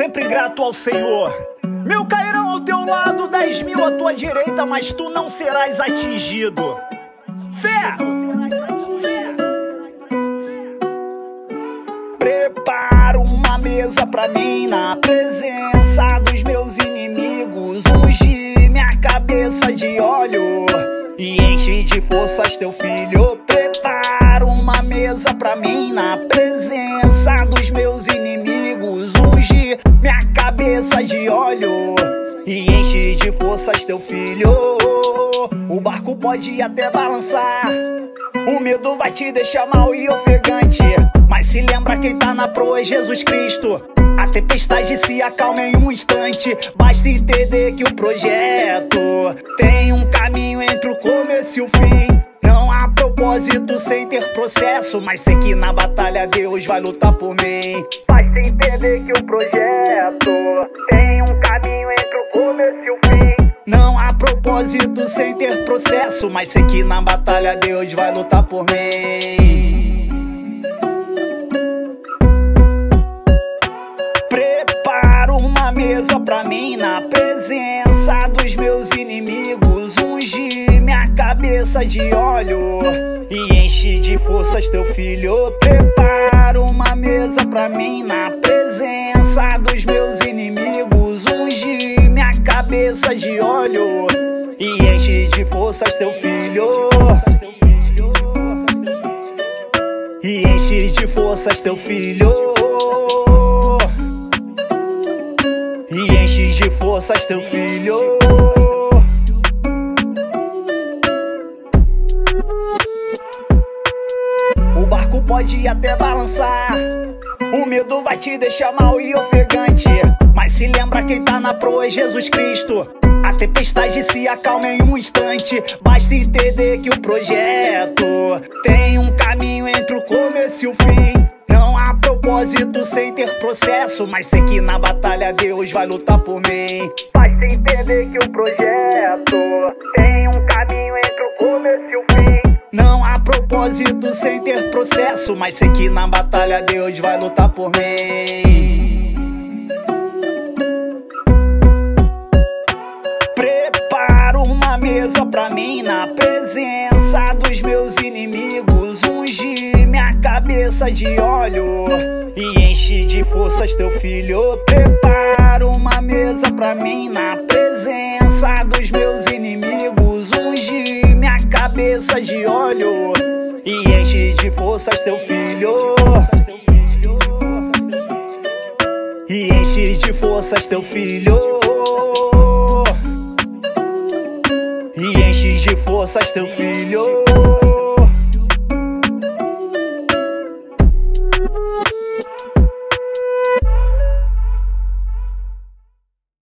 sempre grato ao Senhor. Mil cairão ao teu lado, dez mil à tua direita, mas tu não serás atingido. Fé! Preparo uma mesa pra mim na presença dos meus inimigos. Ungi minha cabeça de óleo e enche de forças teu filho. De óleo e enche de forças teu filho. O barco pode até balançar. O medo vai te deixar mal e ofegante. Mas se lembra quem tá na proa é Jesus Cristo. A tempestade se acalma em um instante. Basta entender que o projeto tem um caminho entre o começo e o fim. Não há propósito sem ter processo. Mas sei que na batalha Deus vai lutar por mim. Basta entender que o projeto tem um caminho entre o começo e o fim. Não há propósito sem ter processo. Mas sei que na batalha Deus vai lutar por mim. Preparo uma mesa pra mim na presença dos meus inimigos. Ungi minha cabeça de óleo e enche de forças teu filho. Preparo uma mesa pra mim na presença dos meus inimigos. Ungi minha cabeça de óleo e enche de forças teu filho. E enche de forças teu filho. E enche de forças teu filho. O barco pode até balançar. O medo vai te deixar mal e ofegante. Mas se lembra quem tá na proa é Jesus Cristo. A tempestade se acalma em um instante. Basta entender que o projeto tem um caminho entre o começo e o fim. Não há propósito sem ter processo. Mas sei que na batalha Deus vai lutar por mim. Basta entender que o projeto tem um caminho entre o começo e o fim. Não há propósito sem ter processo. Mas sei que na batalha Deus vai lutar por mim. Preparo uma mesa pra mim na presença dos meus inimigos. Ungi minha cabeça de óleo e enche de forças teu filho. Preparo uma mesa pra mim na presença dos meus inimigos. De óleo e enche de forças teu filho. E enche de forças teu filho. E enche de forças teu filho.